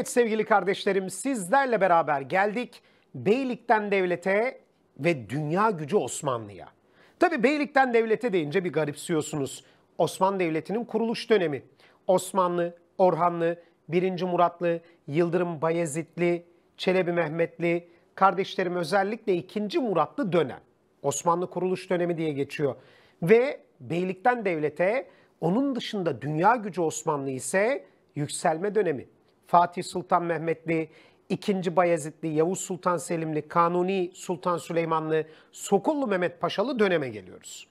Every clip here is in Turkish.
Evet sevgili kardeşlerim sizlerle beraber geldik Beylikten Devlet'e ve dünya gücü Osmanlı'ya. Tabi Beylikten Devlet'e deyince bir garipsiyorsunuz. Osmanlı Devleti'nin kuruluş dönemi. Osmanlı, Orhanlı, 1. Muratlı, Yıldırım Bayezidli, Çelebi Mehmetli, kardeşlerim özellikle 2. Muratlı dönem. Osmanlı kuruluş dönemi diye geçiyor. Ve Beylikten Devlet'e onun dışında dünya gücü Osmanlı ise yükselme dönemi. Fatih Sultan Mehmetli, 2. Bayezidli, Yavuz Sultan Selimli, Kanuni Sultan Süleymanlı, Sokullu Mehmet Paşalı döneme geliyoruz.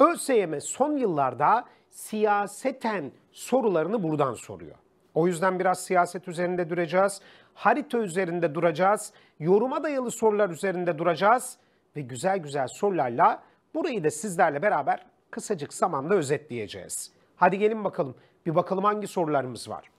ÖSYM son yıllarda siyaseten sorularını buradan soruyor. O yüzden biraz siyaset üzerinde duracağız, harita üzerinde duracağız, yoruma dayalı sorular üzerinde duracağız ve güzel güzel sorularla burayı da sizlerle beraber kısacık zamanda özetleyeceğiz. Hadi gelin bakalım, bir bakalım hangi sorularımız var.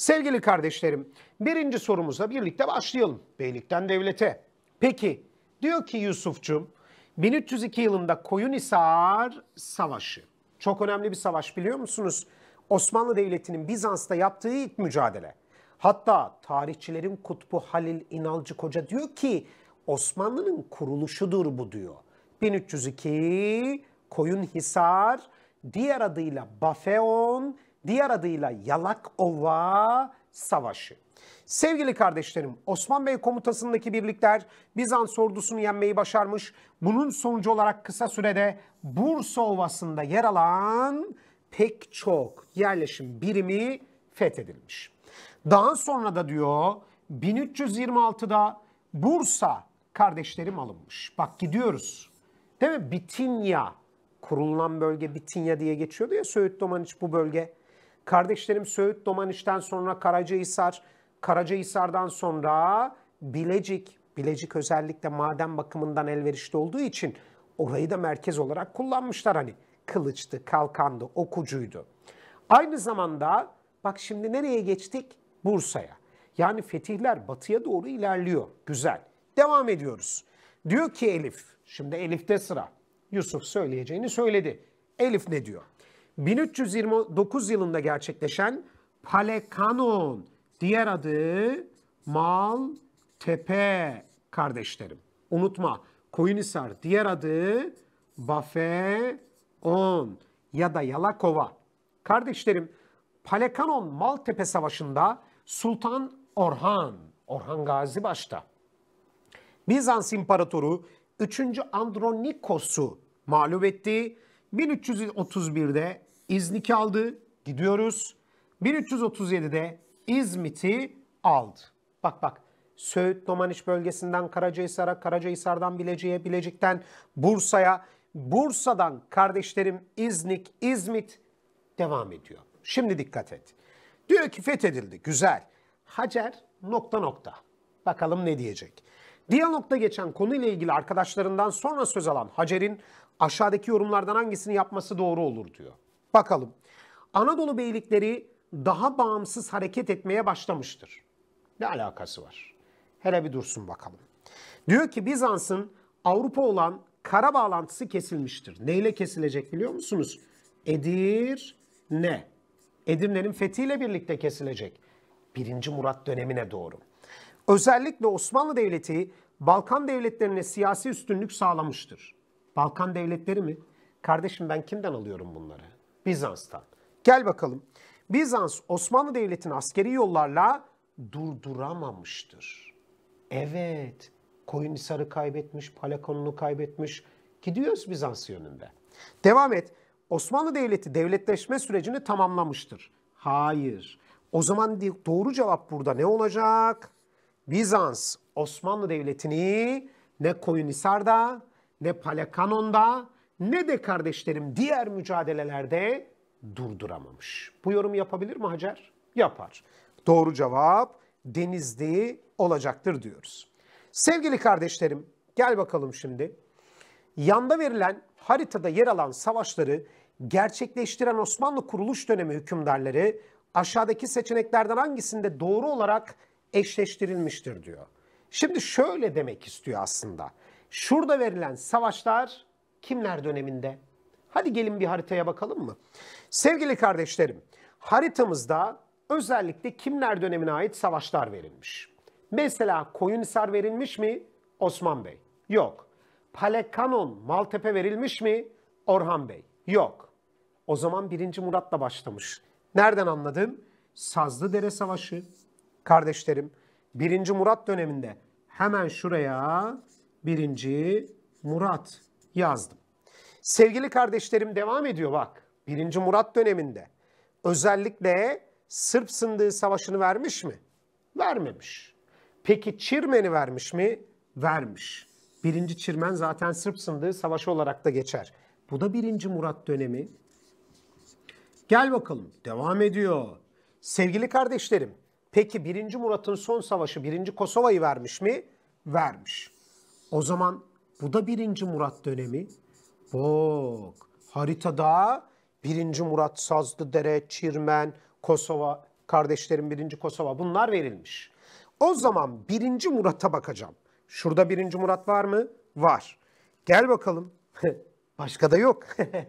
Sevgili kardeşlerim, birinci sorumuzla birlikte başlayalım. Beylikten devlete. Peki, diyor ki Yusufçum, 1302 yılında Koyunhisar Savaşı. Çok önemli bir savaş biliyor musunuz? Osmanlı Devleti'nin Bizans'ta yaptığı ilk mücadele. Hatta tarihçilerin kutbu Halil İnalcı Koca diyor ki Osmanlı'nın kuruluşudur bu diyor. 1302 Koyunhisar, diğer adıyla Bafeon, diğer adıyla Yalakova Savaşı. Sevgili kardeşlerim, Osman Bey komutasındaki birlikler Bizans ordusunu yenmeyi başarmış. Bunun sonucu olarak kısa sürede Bursa Ovası'nda yer alan pek çok yerleşim birimi fethedilmiş. Daha sonra da diyor 1326'da Bursa kardeşlerim alınmış. Bak gidiyoruz. Değil mi? Bitinya kurulan bölge Bitinya diye geçiyordu ya Söğüt Domaniç bu bölge. Kardeşlerim Söğüt Domaniç'ten sonra Karacahisar, Karacahisar'dan sonra Bilecik, Bilecik özellikle maden bakımından elverişli olduğu için orayı da merkez olarak kullanmışlar hani. Kılıçtı, kalkandı, okucuydu. Aynı zamanda bak şimdi nereye geçtik? Bursa'ya. Yani fetihler batıya doğru ilerliyor. Güzel. Devam ediyoruz. Diyor ki Elif, şimdi Elif'te sıra. Yusuf söyleyeceğini söyledi. Elif ne diyor? 1329 yılında gerçekleşen Palekanon, diğer adı Maltepe kardeşlerim. Unutma, Koyunhisar diğer adı Bafeon ya da Yalakova. Kardeşlerim, Palekanon Maltepe Savaşı'nda Sultan Orhan, Orhan Gazi başta, Bizans İmparatoru 3. Andronikos'u mağlup etti. 1331'de İznik'i aldı. Gidiyoruz. 1337'de İzmit'i aldı. Bak bak. Söğüt Domaniç bölgesinden Karacahisar'a, Karacahisar'dan Bilecik'e, Bilecik'ten Bursa'ya, Bursa'dan kardeşlerim İznik, İzmit devam ediyor. Şimdi dikkat et. Diyor ki fethedildi. Güzel. Hacer nokta nokta. Bakalım ne diyecek. Diyalogda geçen konuyla ilgili arkadaşlarından sonra söz alan Hacer'in aşağıdaki yorumlardan hangisini yapması doğru olur diyor. Bakalım. Anadolu beylikleri daha bağımsız hareket etmeye başlamıştır. Ne alakası var? Hele bir dursun bakalım. Diyor ki Bizans'ın Avrupa olan kara bağlantısı kesilmiştir. Neyle kesilecek biliyor musunuz? Edir ne? Edirne'nin fethiyle birlikte kesilecek. 1. Murat dönemine doğru. Özellikle Osmanlı Devleti Balkan devletlerine siyasi üstünlük sağlamıştır. Balkan devletleri mi? Kardeşim ben kimden alıyorum bunları? Bizans'tan. Gel bakalım. Bizans Osmanlı Devleti'ni askeri yollarla durduramamıştır. Evet. Koyunhisar'ı kaybetmiş, Palakon'unu kaybetmiş. Gidiyoruz Bizans yönünde. Devam et. Osmanlı Devleti devletleşme sürecini tamamlamıştır. Hayır. O zaman doğru cevap burada ne olacak? Bizans Osmanlı Devleti'ni ne Koyunhisar'da ne Palakanon'da ne de kardeşlerim diğer mücadelelerde durduramamış. Bu yorum yapabilir mi Hacer? Yapar. Doğru cevap Denizli olacaktır diyoruz. Sevgili kardeşlerim gel bakalım şimdi. Yanda verilen haritada yer alan savaşları gerçekleştiren Osmanlı kuruluş dönemi hükümdarları aşağıdaki seçeneklerden hangisinde doğru olarak eşleştirilmiştir diyor. Şimdi şöyle demek istiyor aslında. Şurada verilen savaşlar kimler döneminde? Hadi gelin bir haritaya bakalım mı? Sevgili kardeşlerim, haritamızda özellikle kimler dönemine ait savaşlar verilmiş? Mesela Koyunhisar verilmiş mi? Osman Bey. Yok. Palekanon, Maltepe verilmiş mi? Orhan Bey. Yok. O zaman 1. Murat'la başlamış. Nereden anladın? Sazlıdere Savaşı. Kardeşlerim, 1. Murat döneminde hemen şuraya 1. Murat yazdım. Sevgili kardeşlerim devam ediyor bak. 1. Murat döneminde özellikle Sırp Sındığı Savaşı'nı vermiş mi? Vermemiş. Peki Çirmen'i vermiş mi? Vermiş. Birinci Çirmen zaten Sırp Sındığı Savaşı olarak da geçer. Bu da 1. Murat dönemi. Gel bakalım. Devam ediyor. Sevgili kardeşlerim, peki 1. Murat'ın son savaşı 1. Kosova'yı vermiş mi? Vermiş. O zaman bu da 1. Murat dönemi. Bak haritada 1. Murat, Sazlıdere, Çirmen, Kosova, kardeşlerim 1. Kosova bunlar verilmiş. O zaman 1. Murat'a bakacağım. Şurada 1. Murat var mı? Var. Gel bakalım. Başka da yok.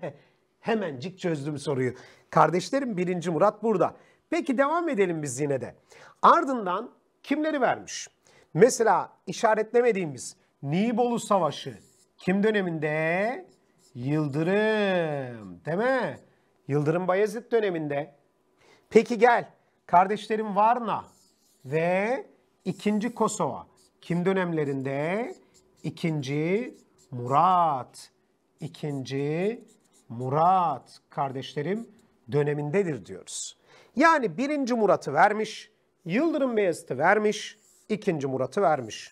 Hemencik çözdüm soruyu. Kardeşlerim 1. Murat burada. Peki devam edelim biz yine de. Ardından kimleri vermiş? Mesela işaretlemediğimiz Nibolu Savaşı kim döneminde? Yıldırım, değil mi? Yıldırım Bayezid döneminde. Peki gel, kardeşlerim Varna ve ikinci Kosova. Kim dönemlerinde? İkinci Murat. İkinci Murat kardeşlerim dönemindedir diyoruz. Yani birinci Murat'ı vermiş, Yıldırım Beyazıt'ı vermiş, ikinci Murat'ı vermiş.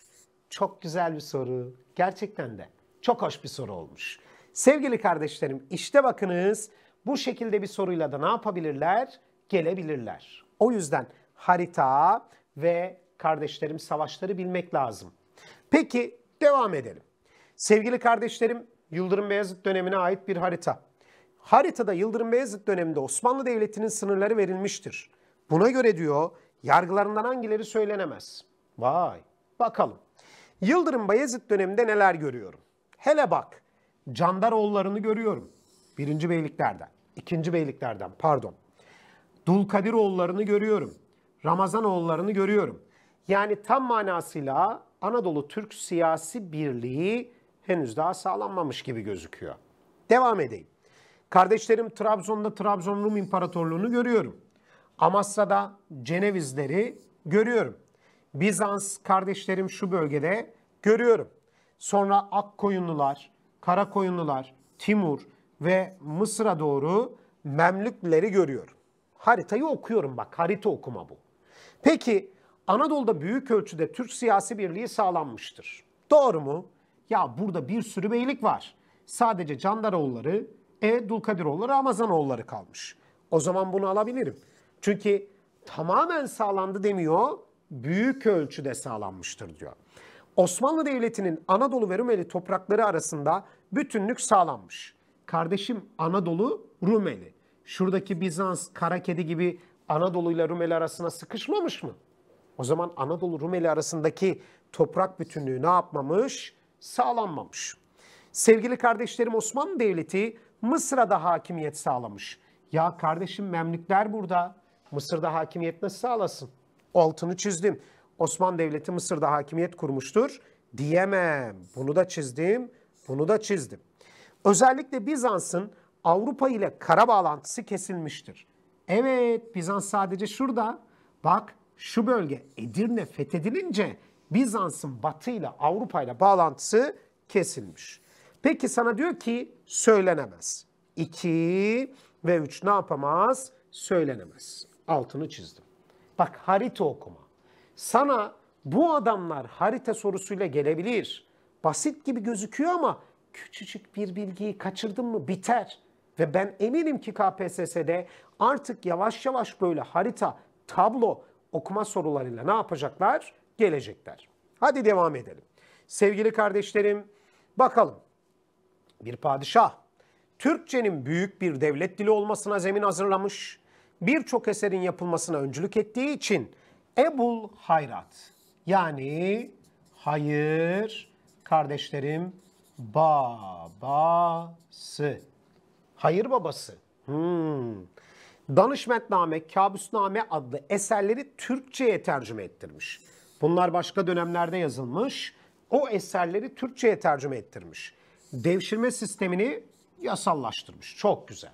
Çok güzel bir soru. Gerçekten de çok hoş bir soru olmuş. Sevgili kardeşlerim işte bakınız bu şekilde bir soruyla da ne yapabilirler? Gelebilirler. O yüzden harita ve kardeşlerim savaşları bilmek lazım. Peki devam edelim. Sevgili kardeşlerim Yıldırım Beyazıt dönemine ait bir harita. Haritada Yıldırım Beyazıt döneminde Osmanlı Devleti'nin sınırları verilmiştir. Buna göre diyor yargılarından hangileri söylenemez? Vay bakalım. Yıldırım Bayezid döneminde neler görüyorum? Hele bak Candaroğullarını görüyorum. Birinci beyliklerden, ikinci beyliklerden pardon. Dulkadiroğullarını görüyorum. Ramazanoğullarını görüyorum. Yani tam manasıyla Anadolu Türk siyasi birliği henüz daha sağlanmamış gibi gözüküyor. Devam edeyim. Kardeşlerim Trabzon'da Trabzon Rum İmparatorluğunu görüyorum. Amasya'da Cenevizleri görüyorum. Bizans kardeşlerim şu bölgede görüyorum. Sonra Akkoyunlular, Karakoyunlular, Timur ve Mısır'a doğru Memlükleri görüyorum. Haritayı okuyorum bak harita okuma bu. Peki Anadolu'da büyük ölçüde Türk siyasi birliği sağlanmıştır. Doğru mu? Ya burada bir sürü beylik var. Sadece Candaroğulları, e Dulkadiroğulları, Ramazanoğulları kalmış. O zaman bunu alabilirim. Çünkü tamamen sağlandı demiyor, büyük ölçüde sağlanmıştır diyor. Osmanlı Devleti'nin Anadolu ve Rumeli toprakları arasında bütünlük sağlanmış. Kardeşim Anadolu Rumeli. Şuradaki Bizans, Karakedi gibi Anadolu ile Rumeli arasına sıkışmamış mı? O zaman Anadolu Rumeli arasındaki toprak bütünlüğü ne yapmamış? Sağlanmamış. Sevgili kardeşlerim Osmanlı Devleti Mısır'a hakimiyet sağlamış. Ya kardeşim Memlükler burada. Mısır'da hakimiyet nasıl sağlasın? Altını çizdim. Osmanlı Devleti Mısır'da hakimiyet kurmuştur diyemem. Bunu da çizdim, bunu da çizdim. Özellikle Bizans'ın Avrupa ile kara bağlantısı kesilmiştir. Evet, Bizans sadece şurada. Bak şu bölge Edirne fethedilince Bizans'ın Batı ile Avrupa ile bağlantısı kesilmiş. Peki sana diyor ki söylenemez. 2 ve 3 ne yapamaz? Söylenemez. Altını çizdim. Bak harita okuma. Sana bu adamlar harita sorusuyla gelebilir. Basit gibi gözüküyor ama küçücük bir bilgiyi kaçırdın mı biter. Ve ben eminim ki KPSS'de artık yavaş yavaş böyle harita, tablo, okuma sorularıyla ne yapacaklar? Gelecekler. Hadi devam edelim. Sevgili kardeşlerim, bakalım. Bir padişah, Türkçenin büyük bir devlet dili olmasına zemin hazırlamış, birçok eserin yapılmasına öncülük ettiği için Ebul Hayrat yani hayır kardeşlerim babası. Hayır babası. Hmm. Danışmetname, Kabusname adlı eserleri Türkçe'ye tercüme ettirmiş. Bunlar başka dönemlerde yazılmış. O eserleri Türkçe'ye tercüme ettirmiş. Devşirme sistemini yasallaştırmış. Çok güzel.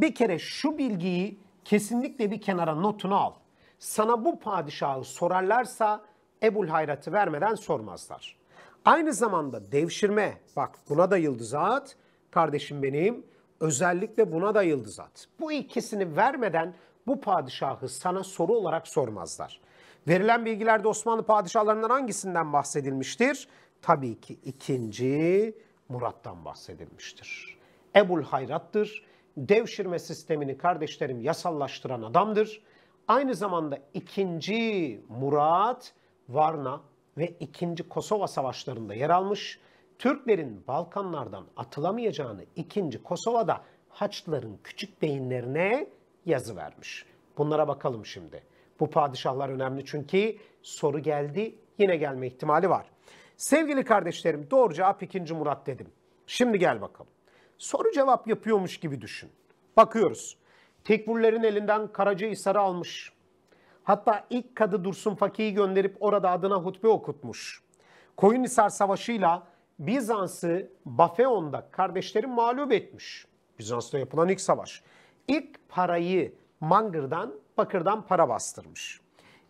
Bir kere şu bilgiyi kesinlikle bir kenara notunu al. Sana bu padişahı sorarlarsa Ebul Hayrat'ı vermeden sormazlar. Aynı zamanda devşirme, bak buna da yıldız at, kardeşim benim, özellikle buna da yıldız at. Bu ikisini vermeden bu padişahı sana soru olarak sormazlar. Verilen bilgilerde Osmanlı padişahlarından hangisinden bahsedilmiştir? Tabii ki ikinci Murat'tan bahsedilmiştir. Ebul Hayrat'tır. Devşirme sistemini kardeşlerim yasallaştıran adamdır. Aynı zamanda ikinci Murat, Varna ve ikinci Kosova savaşlarında yer almış. Türklerin Balkanlardan atılamayacağını ikinci Kosova'da Haçlıların küçük beyinlerine yazı vermiş. Bunlara bakalım şimdi. Bu padişahlar önemli çünkü soru geldi yine gelme ihtimali var. Sevgili kardeşlerim doğru cevap 2. Murat dedim. Şimdi gel bakalım. Soru cevap yapıyormuş gibi düşün. Bakıyoruz. Tekfurlerin elinden Karacahisar'ı almış. Hatta ilk kadı Dursun Fakih'i gönderip orada adına hutbe okutmuş. Koyunhisar Savaşı'yla Bizans'ı Bafeon'da kardeşlerim mağlup etmiş. Bizans'ta yapılan ilk savaş. İlk parayı mangırdan, bakırdan para bastırmış.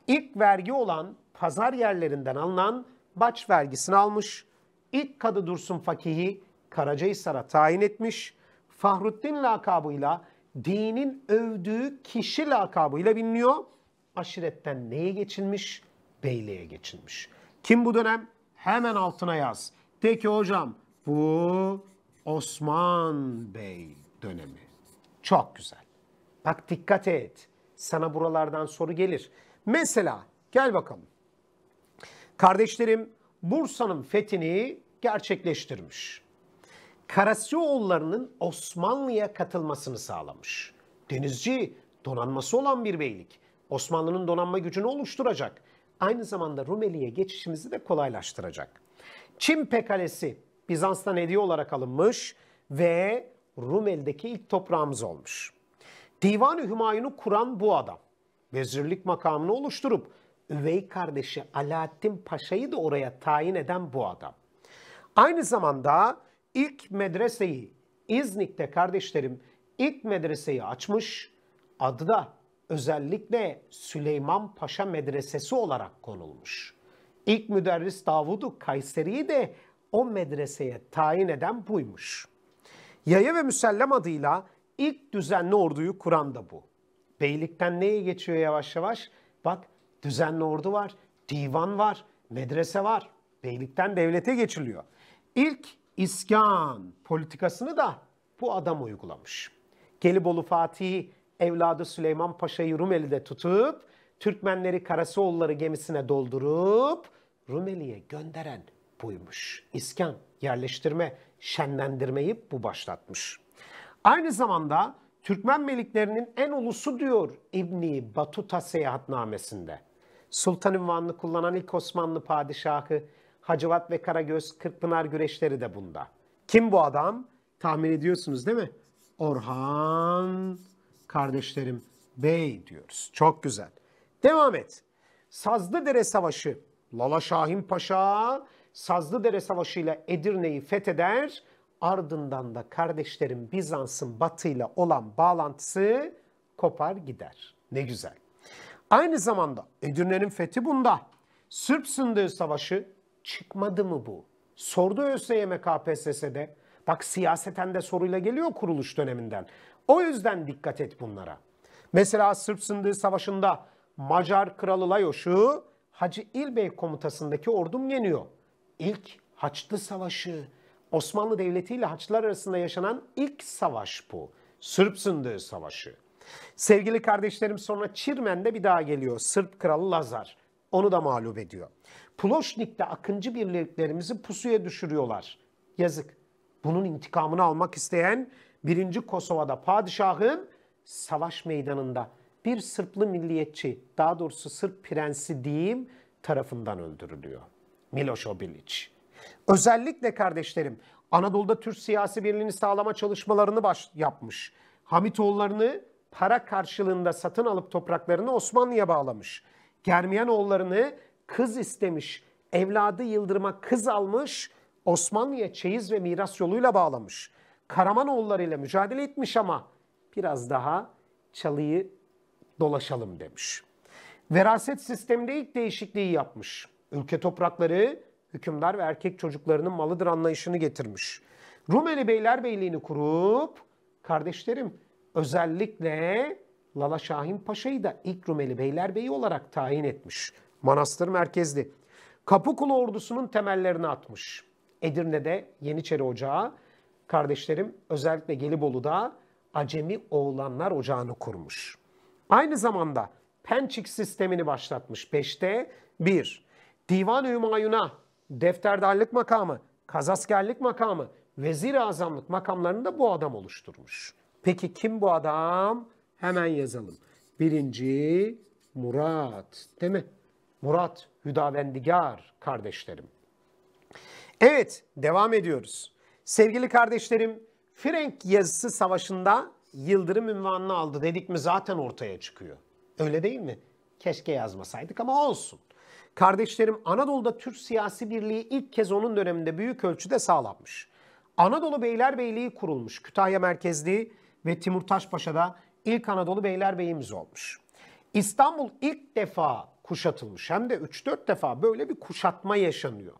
İlk vergi olan pazar yerlerinden alınan baç vergisini almış. İlk kadı Dursun Fakih'i Karacahisar'a tayin etmiş. Fahruddin lakabıyla dinin övdüğü kişi lakabıyla biliniyor. Aşiretten neye geçilmiş? Beyliğe geçilmiş. Kim bu dönem? Hemen altına yaz. De ki hocam bu Osman Bey dönemi. Çok güzel. Bak dikkat et. Sana buralardan soru gelir. Mesela gel bakalım. Kardeşlerim Bursa'nın fethini gerçekleştirmiş. Karasioğullarının Osmanlı'ya katılmasını sağlamış. Denizci, donanması olan bir beylik. Osmanlı'nın donanma gücünü oluşturacak. Aynı zamanda Rumeli'ye geçişimizi de kolaylaştıracak. Çimpe Kalesi Bizans'tan hediye olarak alınmış ve Rumeli'deki ilk toprağımız olmuş. Divan-ı Hümayun'u kuran bu adam. Vezirlik makamını oluşturup üvey kardeşi Alaaddin Paşa'yı da oraya tayin eden bu adam. Aynı zamanda ilk medreseyi İznik'te kardeşlerim ilk medreseyi açmış. Adı da özellikle Süleyman Paşa Medresesi olarak konulmuş. İlk müderris Davud'u Kayseri'yi de o medreseye tayin eden buymuş. Yaya ve Müsellem adıyla ilk düzenli orduyu kuran da bu. Beylikten neye geçiyor yavaş yavaş? Bak düzenli ordu var, divan var, medrese var. Beylikten devlete geçiliyor. İlk iskan politikasını da bu adam uygulamış. Gelibolu Fatih evladı Süleyman Paşa'yı Rumeli'de tutup Türkmenleri Karasoğulları gemisine doldurup Rumeli'ye gönderen buymuş. İskan, yerleştirme, şenlendirmeyi bu başlatmış. Aynı zamanda Türkmen meliklerinin en ulusu diyor İbni Batuta seyahatnamesinde. Sultan ünvanını kullanan ilk Osmanlı padişahı Hacivat ve Karagöz Kırkpınar güreşleri de bunda. Kim bu adam? Tahmin ediyorsunuz değil mi? Orhan kardeşlerim Bey diyoruz. Çok güzel. Devam et. Sazlıdere Savaşı. Lala Şahin Paşa Sazlıdere Savaşı ile Edirne'yi fetheder. Ardından da kardeşlerim Bizans'ın batıyla olan bağlantısı kopar gider. Ne güzel. Aynı zamanda Edirne'nin fethi bunda. Sırp Sındığı Savaşı çıkmadı mı bu? Sordu ÖSYM KPSS'de. Bak siyaseten de soruyla geliyor kuruluş döneminden. O yüzden dikkat et bunlara. Mesela Sırp Sındığı Savaşı'nda Macar Kralı Layoş'u Hacı İlbey komutasındaki ordum yeniyor. İlk Haçlı Savaşı, Osmanlı Devleti ile Haçlılar arasında yaşanan ilk savaş bu. Sırp Sındığı Savaşı. Sevgili kardeşlerim sonra Çirmen'de bir daha geliyor. Sırp Kralı Lazar. Onu da mağlup ediyor. Ploşnik'te Akıncı birliklerimizi pusuya düşürüyorlar. Yazık. Bunun intikamını almak isteyen 1. Kosova'da padişahın savaş meydanında bir Sırplı milliyetçi, daha doğrusu Sırp prensi diyeyim, tarafından öldürülüyor. Miloš Obilić. Özellikle kardeşlerim Anadolu'da Türk siyasi birliğini sağlama çalışmalarını baş yapmış. Hamitoğullarını para karşılığında satın alıp topraklarını Osmanlı'ya bağlamış. Germiyanoğullarını kız istemiş. Evladı Yıldırım'a kız almış. Osmanlı'ya çeyiz ve miras yoluyla bağlamış. Karamanoğulları ile mücadele etmiş ama biraz daha çalıyı dolaşalım demiş. Veraset sisteminde ilk değişikliği yapmış. Ülke toprakları hükümdar ve erkek çocuklarının malıdır anlayışını getirmiş. Rumeli Beylerbeyliğini kurup kardeşlerim özellikle Lala Şahin Paşa'yı da ilk Rumeli Beylerbeyi olarak tayin etmiş. Manastır merkezli. Kapıkulu ordusunun temellerini atmış. Edirne'de Yeniçeri Ocağı, kardeşlerim özellikle Gelibolu'da Acemi Oğlanlar Ocağı'nı kurmuş. Aynı zamanda Pençik sistemini başlatmış. 5'te 1. Divan-ı Hümayun'a defterdarlık makamı, kazaskerlik makamı, vezir azamlık makamlarını da bu adam oluşturmuş. Peki kim bu adam? Hemen yazalım. Birinci Murat değil mi? Murat Hüdavendigar kardeşlerim. Evet devam ediyoruz. Sevgili kardeşlerim Frenk yazısı savaşında Yıldırım ünvanını aldı dedik mi zaten ortaya çıkıyor. Öyle değil mi? Keşke yazmasaydık ama olsun. Kardeşlerim Anadolu'da Türk siyasi birliği ilk kez onun döneminde büyük ölçüde sağlanmış. Anadolu Beylerbeyliği kurulmuş. Kütahya merkezli ve Timurtaş Paşa'da ilk Anadolu Beylerbeyimiz olmuş. İstanbul ilk defa kuşatılmış. Hem de 3-4 defa böyle bir kuşatma yaşanıyor.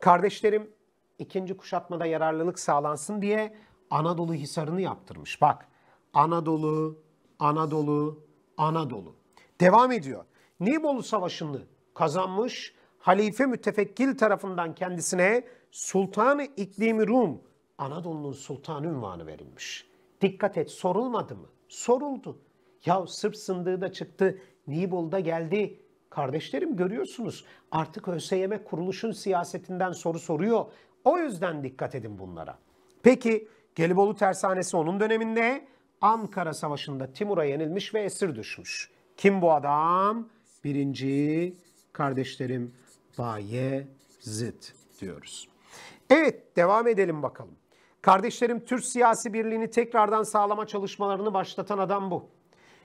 Kardeşlerim ikinci kuşatmada yararlılık sağlansın diye Anadolu Hisarı'nı yaptırmış. Bak Anadolu, Anadolu, Anadolu. Devam ediyor. Nibolu Savaşı'nı kazanmış. Halife mütefekkil tarafından kendisine Sultanı İklimi Rum, Anadolu'nun sultanı ünvanı verilmiş. Dikkat et sorulmadı mı? Soruldu. Ya Sırp sındığı da çıktı, Nibolu'da geldi. Kardeşlerim görüyorsunuz artık ÖSYM kuruluşun siyasetinden soru soruyor. O yüzden dikkat edin bunlara. Peki Gelibolu Tersanesi onun döneminde Ankara Savaşı'nda Timur'a yenilmiş ve esir düşmüş. Kim bu adam? Birinci kardeşlerim Bayezid diyoruz. Evet devam edelim bakalım. Kardeşlerim Türk siyasi birliğini tekrardan sağlama çalışmalarını başlatan adam bu.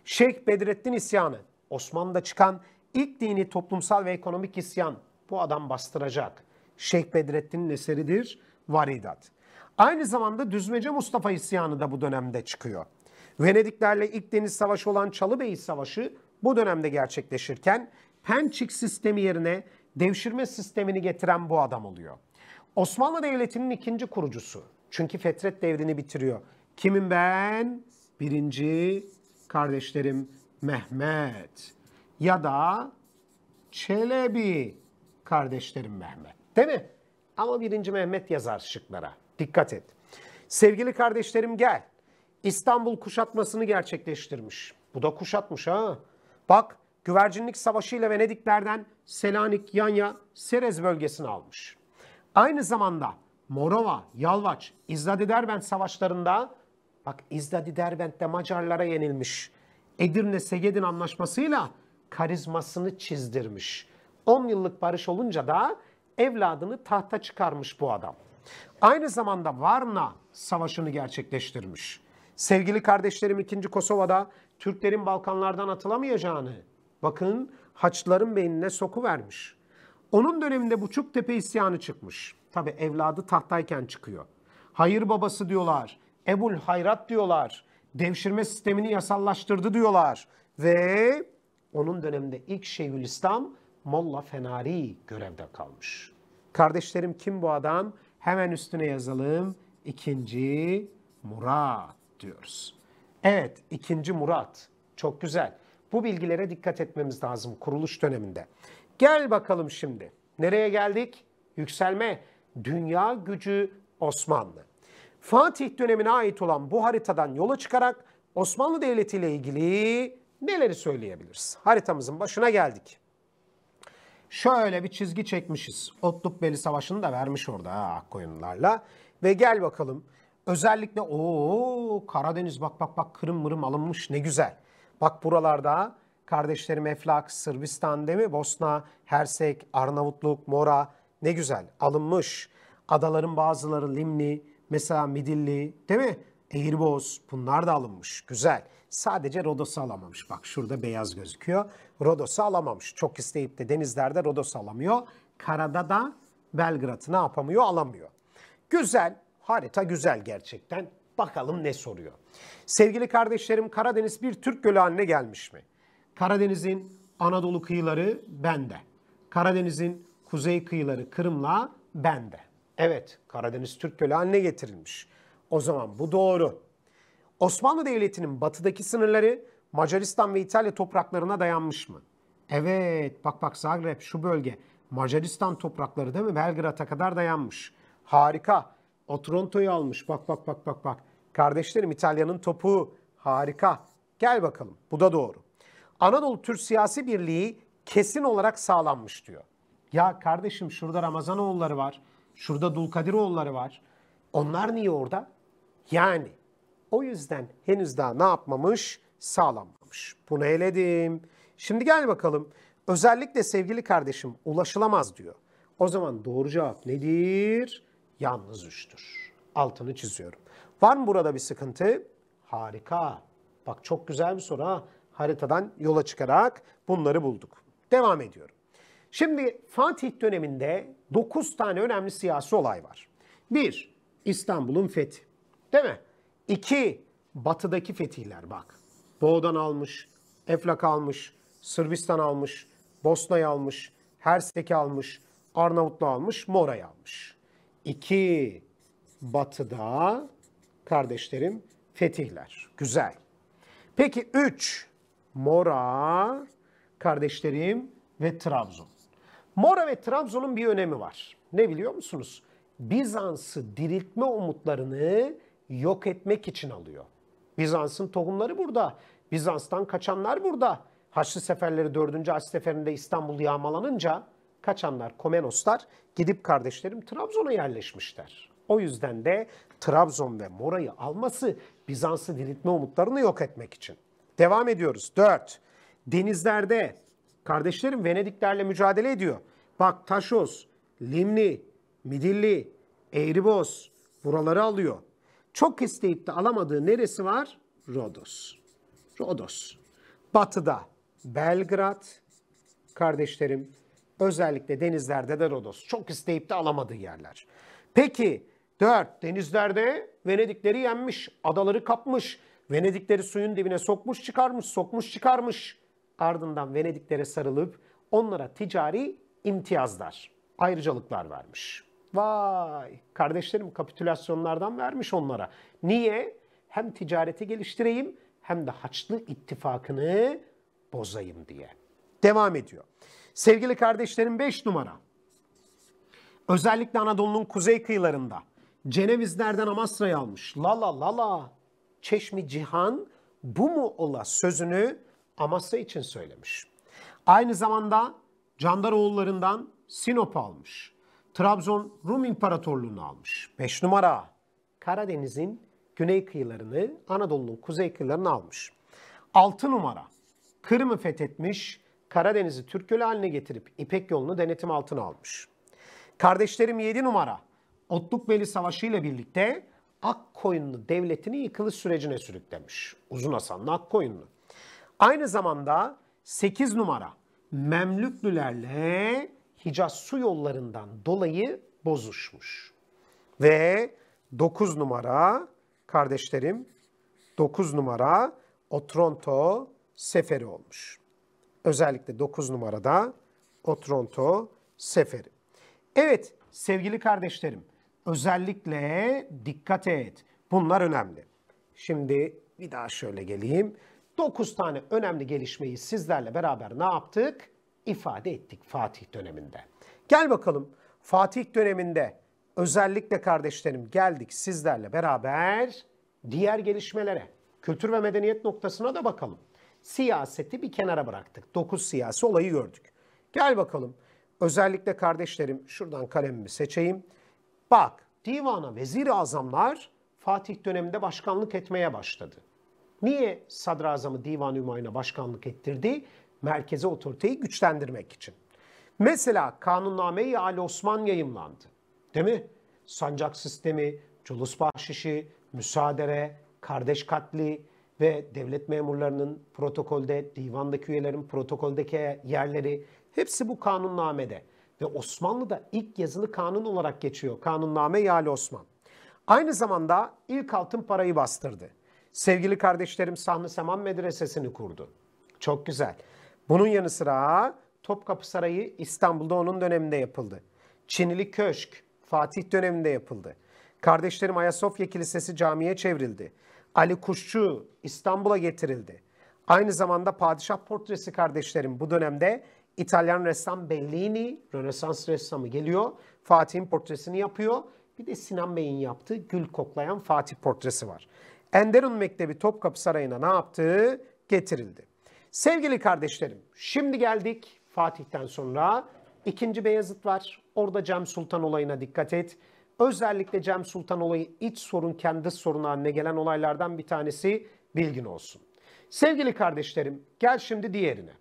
Şeyh Bedrettin isyanı, Osmanlı'da çıkan ilk dini toplumsal ve ekonomik isyan bu adam bastıracak. Şeyh Bedrettin'in eseridir Varidat. Aynı zamanda Düzmece Mustafa isyanı da bu dönemde çıkıyor. Venediklerle ilk deniz savaşı olan Çalıbey Savaşı bu dönemde gerçekleşirken Pençik sistemi yerine devşirme sistemini getiren bu adam oluyor. Osmanlı Devleti'nin ikinci kurucusu. Çünkü Fetret devrini bitiriyor. Kimim ben? Birinci kardeşlerim Mehmet. Ya da Çelebi kardeşlerim Mehmet. Değil mi? Ama birinci Mehmet yazar şıklara. Dikkat et. Sevgili kardeşlerim gel. İstanbul kuşatmasını gerçekleştirmiş. Bu da kuşatmış ha. Bak Güvercinlik Savaşı ile Venediklerden Selanik, Yanya, Serez bölgesini almış. Aynı zamanda Morova, Yalvaç, İzzadi Derbent savaşlarında bak İzzadi Derbent'te Macarlara yenilmiş. Edirne Segedin anlaşmasıyla karizmasını çizdirmiş. 10 yıllık barış olunca da evladını tahta çıkarmış bu adam. Aynı zamanda Varna Savaşı'nı gerçekleştirmiş. Sevgili kardeşlerim 2. Kosova'da Türklerin Balkanlardan atılamayacağını, bakın Haçlıların beynine soku vermiş. Onun döneminde Buçuktepe isyanı çıkmış. Tabi evladı tahtayken çıkıyor. Hayır babası diyorlar, Ebul Hayrat diyorlar, devşirme sistemini yasallaştırdı diyorlar. Ve onun döneminde ilk Şeyhülislam Molla Fenari görevde kalmış. Kardeşlerim kim bu adam? Hemen üstüne yazalım. İkinci Murat diyoruz. Evet, ikinci Murat. Çok güzel. Bu bilgilere dikkat etmemiz lazım kuruluş döneminde. Gel bakalım şimdi. Nereye geldik? Yükselme. Dünya gücü Osmanlı. Fatih dönemine ait olan bu haritadan yola çıkarak Osmanlı Devleti ile ilgili neleri söyleyebiliriz? Haritamızın başına geldik. Şöyle bir çizgi çekmişiz. Otlukbeli Savaşı'nı da vermiş orada ha, Akkoyunlularla. Ve gel bakalım. Özellikle o Karadeniz bak bak bak kırım mırım alınmış ne güzel. Bak buralarda kardeşlerim Eflak, Sırbistan değil mi? Bosna, Hersek, Arnavutluk, Mora ne güzel alınmış. Adaların bazıları Limni, mesela Midilli değil mi? Eğriboz bunlar da alınmış. Güzel. Sadece Rodos'u alamamış. Bak şurada beyaz gözüküyor. Rodos'u alamamış. Çok isteyip de denizlerde Rodos'u alamıyor. Karada da Belgrad'ı ne yapamıyor? Alamıyor. Güzel. Harita güzel gerçekten. Bakalım ne soruyor. Sevgili kardeşlerim Karadeniz bir Türk gölü haline gelmiş mi? Karadeniz'in Anadolu kıyıları bende. Karadeniz'in kuzey kıyıları Kırım'la bende. Evet Karadeniz Türk gölü haline getirilmiş. O zaman bu doğru. Osmanlı Devleti'nin batıdaki sınırları Macaristan ve İtalya topraklarına dayanmış mı? Evet bak bak Zagreb şu bölge Macaristan toprakları değil mi? Belgrad'a kadar dayanmış. Harika. Otronto'yu almış. Bak bak bak bak bak. Kardeşlerim İtalya'nın topu. Harika. Gel bakalım. Bu da doğru. Anadolu Türk siyasi birliği kesin olarak sağlanmış diyor. Ya kardeşim şurada Ramazanoğulları var. Şurada Dulkadiroğulları var. Onlar niye orada? Yani o yüzden henüz daha ne yapmamış? Sağlanmamış. Bunu eledim. Şimdi gel bakalım. Özellikle sevgili kardeşim ulaşılamaz diyor. O zaman doğru cevap nedir? Yalnız üçtür. Altını çiziyorum. Var mı burada bir sıkıntı? Harika. Bak çok güzel bir soru ha. Haritadan yola çıkarak bunları bulduk. Devam ediyorum. Şimdi Fatih döneminde 9 tane önemli siyasi olay var. 1. İstanbul'un fethi. Değil mi? 2. Batıdaki fetihler bak. Doğudan almış, Eflak almış, Sırbistan almış, Bosna'yı almış, Hersek'i almış, Arnavutlu almış, Mora'yı almış. 2. Batıda kardeşlerim fetihler. Güzel. Peki 3. Mora kardeşlerim ve Trabzon. Mora ve Trabzon'un bir önemi var. Ne biliyor musunuz? Bizans'ı diriltme umutlarını yok etmek için alıyor. Bizans'ın tohumları burada. Bizans'tan kaçanlar burada. Haçlı seferleri 4. Haçlı seferinde İstanbul yağmalanınca kaçanlar, Komenoslar gidip kardeşlerim Trabzon'a yerleşmişler. O yüzden de Trabzon ve Mora'yı alması Bizans'ı diriltme umutlarını yok etmek için. Devam ediyoruz. 4. Denizlerde kardeşlerim Venediklerle mücadele ediyor. Bak Taşos, Limni, Midilli, Eğriboz buraları alıyor. Çok isteyip de alamadığı neresi var? Rodos. Rodos. Batıda Belgrad, kardeşlerim özellikle denizlerde de Rodos. Çok isteyip de alamadığı yerler. Peki 4. Denizlerde Venedikleri yenmiş, adaları kapmış, Venedikleri suyun dibine sokmuş çıkarmış, sokmuş çıkarmış. Ardından Venediklere sarılıp onlara ticari imtiyazlar, ayrıcalıklar vermiş. Vay kardeşlerim kapitülasyonlardan vermiş onlara. Niye? Hem ticareti geliştireyim hem de Haçlı ittifakını bozayım diye. Devam ediyor. Sevgili kardeşlerim 5 numara. Özellikle Anadolu'nun kuzey kıyılarında Cenevizlerden Amasra'yı almış. Lala lala Çeşmi Cihan bu mu ola sözünü Amasra için söylemiş. Aynı zamanda Candaroğullarından Sinop almış. Trabzon Rum İmparatorluğunu almış. 5 numara Karadeniz'in güney kıyılarını, Anadolu'nun kuzey kıyılarını almış. 6 numara Kırım'ı fethetmiş, Karadeniz'i Türk Gölü haline getirip İpek yolunu denetim altına almış. Kardeşlerim 7 numara Otlukbeli Savaşı ile birlikte Akkoyunlu devletini yıkılış sürecine sürüklemiş. Uzun Hasanlı Akkoyunlu. Aynı zamanda 8 numara Memlüklülerle Hicaz su yollarından dolayı bozuşmuş. Ve 9 numara kardeşlerim 9 numara Otronto seferi olmuş. Özellikle 9 numarada Otronto seferi. Evet sevgili kardeşlerim özellikle dikkat et. Bunlar önemli. Şimdi bir daha şöyle geleyim. 9 tane önemli gelişmeyi sizlerle beraber ne yaptık? İfade ettik Fatih döneminde. Gel bakalım Fatih döneminde özellikle kardeşlerim geldik sizlerle beraber diğer gelişmelere, kültür ve medeniyet noktasına da bakalım. Siyaseti bir kenara bıraktık. 9 siyasi olayı gördük. Gel bakalım. Özellikle kardeşlerim şuradan kalemimi seçeyim. Bak divana vezir azamlar Fatih döneminde başkanlık etmeye başladı. Niye sadrazamı divan Hümayun'a başkanlık ettirdi? Merkeze otoriteyi güçlendirmek için. Mesela Kanunname-i Ali Osman yayımlandı. Değil mi? Sancak sistemi, culus bahşişi, müsaadere, kardeş katli ve devlet memurlarının protokolde, divandaki üyelerin protokoldeki yerleri hepsi bu kanunnamede. Ve Osmanlı'da ilk yazılı kanun olarak geçiyor. Kanunname Yali Osman. Aynı zamanda ilk altın parayı bastırdı. Sevgili kardeşlerim Sahne Seman Medresesi'ni kurdu. Çok güzel. Bunun yanı sıra Topkapı Sarayı İstanbul'da onun döneminde yapıldı. Çinili Köşk Fatih döneminde yapıldı. Kardeşlerim Ayasofya Kilisesi camiye çevrildi. Ali Kuşçu İstanbul'a getirildi. Aynı zamanda padişah portresi kardeşlerim bu dönemde İtalyan ressam Bellini, Rönesans ressamı geliyor. Fatih'in portresini yapıyor. Bir de Sinan Bey'in yaptığı gül koklayan Fatih portresi var. Enderun Mektebi Topkapı Sarayı'na ne yaptı? Getirildi. Sevgili kardeşlerim, şimdi geldik Fatih'ten sonra ikinci Beyazıt var. Orada Cem Sultan olayına dikkat et. Özellikle Cem Sultan olayı iç sorun kendi sorun haline gelen olaylardan bir tanesi bilgin olsun. Sevgili kardeşlerim gel şimdi diğerine.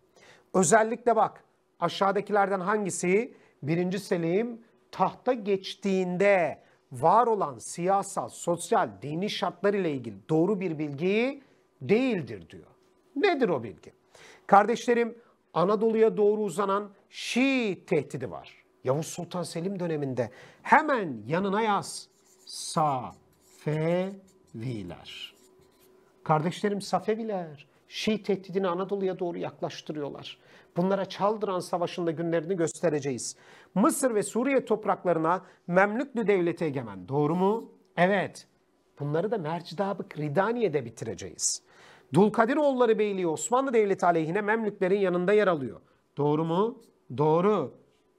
Özellikle bak aşağıdakilerden hangisi 1. Selim tahta geçtiğinde var olan siyasal, sosyal, dini şartlar ile ilgili doğru bir bilgi değildir diyor. Nedir o bilgi? Kardeşlerim Anadolu'ya doğru uzanan Şii tehdidi var. Yavuz Sultan Selim döneminde hemen yanına yaz. Safeviler. Kardeşlerim Safeviler Şii tehdidini Anadolu'ya doğru yaklaştırıyorlar. Bunlara Çaldıran Savaşı'nda günlerini göstereceğiz. Mısır ve Suriye topraklarına Memlüklü devleti egemen. Doğru mu? Evet. Bunları da Mercidabık Ridaniye'de bitireceğiz. Dulkadiroğulları Beyliği Osmanlı Devleti aleyhine Memlüklerin yanında yer alıyor. Doğru mu? Doğru.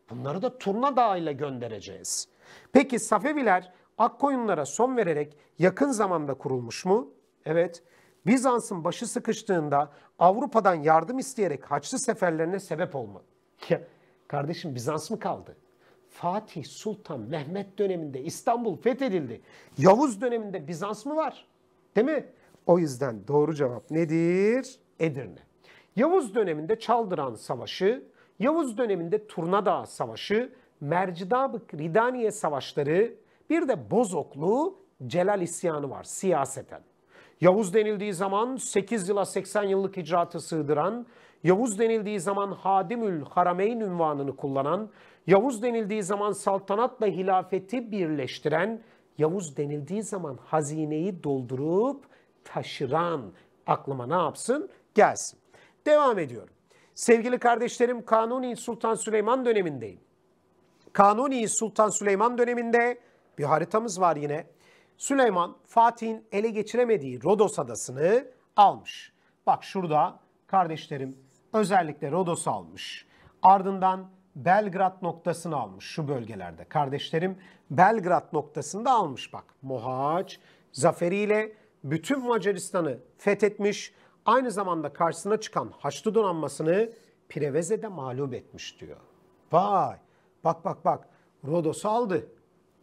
Bunları da Turna Dağı ile göndereceğiz. Peki Safeviler Akkoyunlara son vererek yakın zamanda kurulmuş mu? Evet. Bizans'ın başı sıkıştığında Avrupa'dan yardım isteyerek Haçlı seferlerine sebep olma. Ya kardeşim Bizans mı kaldı? Fatih Sultan Mehmet döneminde İstanbul fethedildi. Yavuz döneminde Bizans mı var? Değil mi? O yüzden doğru cevap nedir? Edirne. Yavuz döneminde Çaldıran Savaşı, Yavuz döneminde Turnadağ Savaşı, Mercidabık Ridaniye Savaşları, bir de Bozoklu Celal isyanı var siyaseten. Yavuz denildiği zaman 8 yıla 80 yıllık icraatı sığdıran, Yavuz denildiği zaman Hadimül Harameyn ünvanını kullanan, Yavuz denildiği zaman saltanatla hilafeti birleştiren, Yavuz denildiği zaman hazineyi doldurup taşıran aklıma ne yapsın? Gelsin. Devam ediyorum. Sevgili kardeşlerim Kanuni Sultan Süleyman dönemindeyim. Kanuni Sultan Süleyman döneminde bir haritamız var yine. Süleyman Fatih'in ele geçiremediği Rodos adasını almış. Bak şurada kardeşlerim özellikle Rodos'u almış. Ardından Belgrad noktasını almış şu bölgelerde. Kardeşlerim Belgrad noktasını da almış bak. Mohaç zaferiyle bütün Macaristan'ı fethetmiş. Aynı zamanda karşısına çıkan Haçlı donanmasını Preveze'de mağlup etmiş diyor. Vay bak bak bak Rodos'u aldı.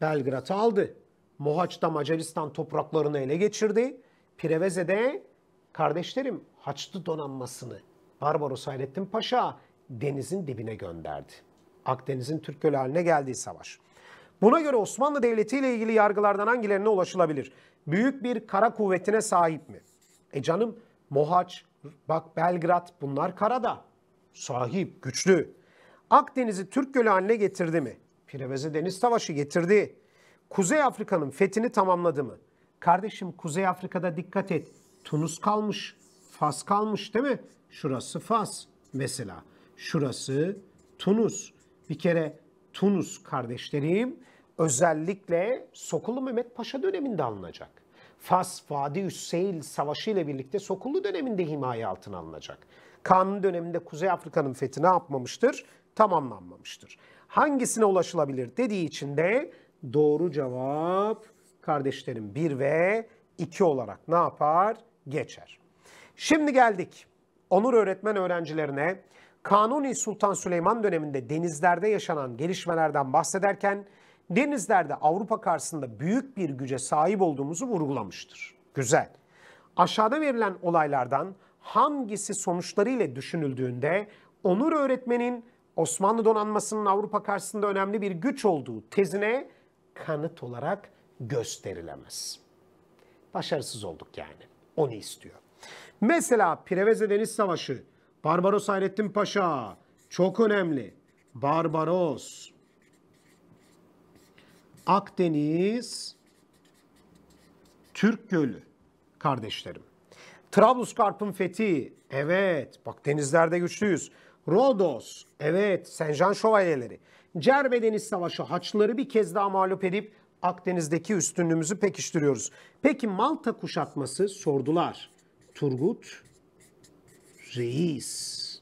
Belgrad'ı aldı. Mohaç'ta Macaristan topraklarını ele geçirdi. Preveze'de kardeşlerim Haçlı donanmasını Barbaros Hayrettin Paşa denizin dibine gönderdi. Akdeniz'in Türk Gölü haline geldiği savaş. Buna göre Osmanlı Devleti ile ilgili yargılardan hangilerine ulaşılabilir? Büyük bir kara kuvvetine sahip mi? E canım Mohaç, bak Belgrad bunlar karada. Sahip, güçlü. Akdeniz'i Türk Gölü haline getirdi mi? Preveze Deniz Savaşı getirdi. Kuzey Afrika'nın fethini tamamladı mı? Kardeşim Kuzey Afrika'da dikkat et. Tunus kalmış, Fas kalmış değil mi? Şurası Fas mesela. Şurası Tunus. Bir kere Tunus kardeşlerim özellikle Sokullu Mehmet Paşa döneminde alınacak. Fas, Vadi Üsseyl Savaşı ile birlikte Sokullu döneminde himaye altına alınacak. Kanun döneminde Kuzey Afrika'nın fethi ne yapmamıştır? Tamamlanmamıştır. Hangisine ulaşılabilir dediği için de doğru cevap kardeşlerim 1 ve 2 olarak ne yapar? Geçer. Şimdi geldik Onur öğretmen öğrencilerine Kanuni Sultan Süleyman döneminde denizlerde yaşanan gelişmelerden bahsederken denizlerde Avrupa karşısında büyük bir güce sahip olduğumuzu vurgulamıştır. Güzel. Aşağıda verilen olaylardan hangisi sonuçları ile düşünüldüğünde Onur öğretmenin Osmanlı donanmasının Avrupa karşısında önemli bir güç olduğu tezine kanıt olarak gösterilemez. Başarısız olduk yani. Onu istiyor. Mesela Preveze Deniz Savaşı, Barbaros Hayrettin Paşa çok önemli. Barbaros, Akdeniz, Türk Gölü kardeşlerim. Trablusgarp'ın fethi, evet bak denizlerde güçlüyüz. Rodos, evet Senjan Şövalyeleri. Cerbe Deniz Savaşı Haçlıları bir kez daha mağlup edip Akdeniz'deki üstünlüğümüzü pekiştiriyoruz. Peki Malta kuşatması sordular. Turgut Reis.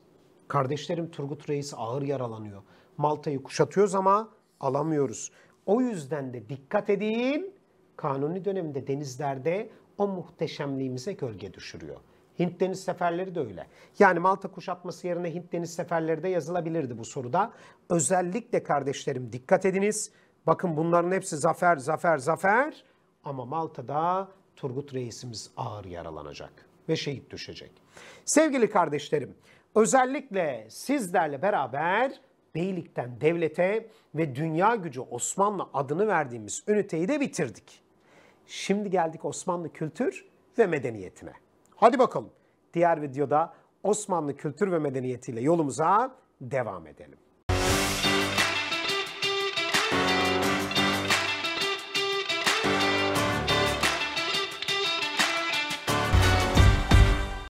Kardeşlerim Turgut Reis ağır yaralanıyor. Malta'yı kuşatıyoruz ama alamıyoruz. O yüzden de dikkat edin. Kanuni döneminde denizlerde o muhteşemliğimize gölge düşürüyor. Hint deniz seferleri de öyle. Yani Malta kuşatması yerine Hint deniz seferleri de yazılabilirdi bu soruda. Özellikle kardeşlerim dikkat ediniz. Bakın bunların hepsi zafer, zafer, zafer. Ama Malta'da Turgut Reisimiz ağır yaralanacak ve şehit düşecek. Sevgili kardeşlerim, özellikle sizlerle beraber beylikten devlete ve dünya gücü Osmanlı adını verdiğimiz üniteyi de bitirdik. Şimdi geldik Osmanlı kültür ve medeniyetine. Hadi bakalım diğer videoda Osmanlı kültür ve medeniyetiyle yolumuza devam edelim.